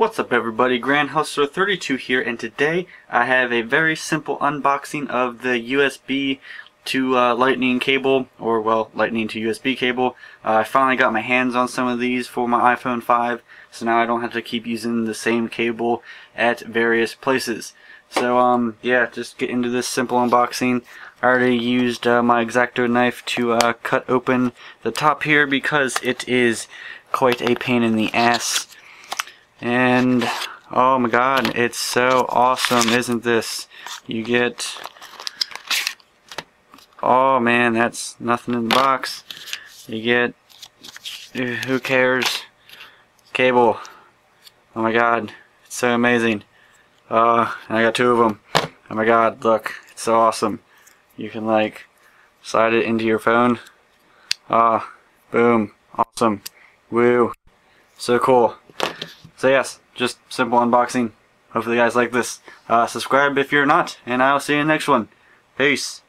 What's up everybody, Grand Hustler 32 here and today I have a very simple unboxing of the USB to uh, lightning cable or well lightning to USB cable. Uh, I finally got my hands on some of these for my iPhone 5 so now I don't have to keep using the same cable at various places. So um yeah just get into this simple unboxing. I already used uh, my X-Acto knife to uh, cut open the top here because it is quite a pain in the ass and oh my god, it's so awesome, isn't this? You get oh man, that's nothing in the box. You get who cares cable. Oh my god, it's so amazing. Uh, I got two of them. Oh my god, look, it's so awesome. You can like slide it into your phone. Ah, boom, awesome. Woo, so cool. So yes, just simple unboxing. Hopefully you guys like this. Uh, subscribe if you're not, and I'll see you in the next one. Peace.